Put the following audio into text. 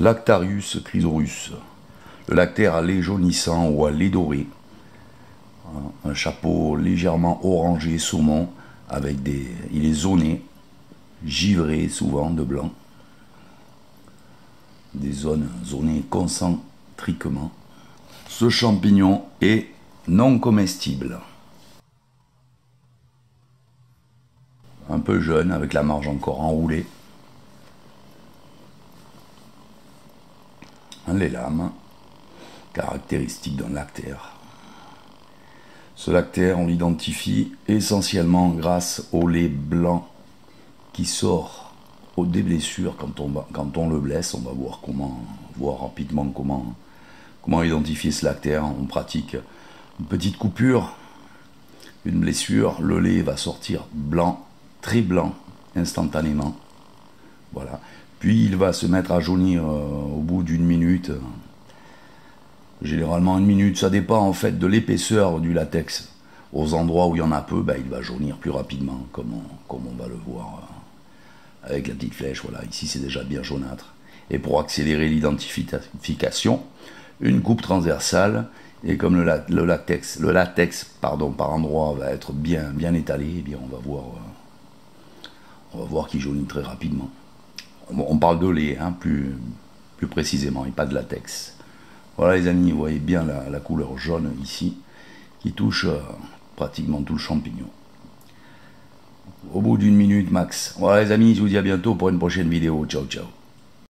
Lactarius chrysorus. Le lactaire à lait jaunissant ou à lait doré. Un chapeau légèrement orangé saumon avec des. Il est zoné, givré souvent de blanc. Des zones zonées concentriquement. Ce champignon est non comestible. Un peu jeune, avec la marge encore enroulée. Les lames, caractéristique d'un lactaire. Ce lactaire, on l'identifie essentiellement grâce au lait blanc qui sort des blessures quand on, quand on le blesse. On va voir comment, voir rapidement comment, comment identifier ce lactaire. On pratique une petite coupure, une blessure, le lait va sortir blanc, très blanc, instantanément. Voilà. Puis il va se mettre à jaunir euh, au bout d'une minute. Généralement une minute, ça dépend en fait de l'épaisseur du latex. Aux endroits où il y en a peu, ben, il va jaunir plus rapidement, comme on, va le voir euh, avec la petite flèche. Voilà, ici c'est déjà bien jaunâtre. Et pour accélérer l'identification, une coupe transversale et comme le, latex, le latex pardon, par endroit va être bien, bien étalé, eh bien on va voir, euh, on va voir qu'il jaunit très rapidement. On, parle de lait, hein, plus, précisément, et pas de latex. Voilà les amis, vous voyez bien la, couleur jaune ici, qui touche euh, pratiquement tout le champignon. Au bout d'une minute max. Voilà les amis, je vous dis à bientôt pour une prochaine vidéo. Ciao ciao.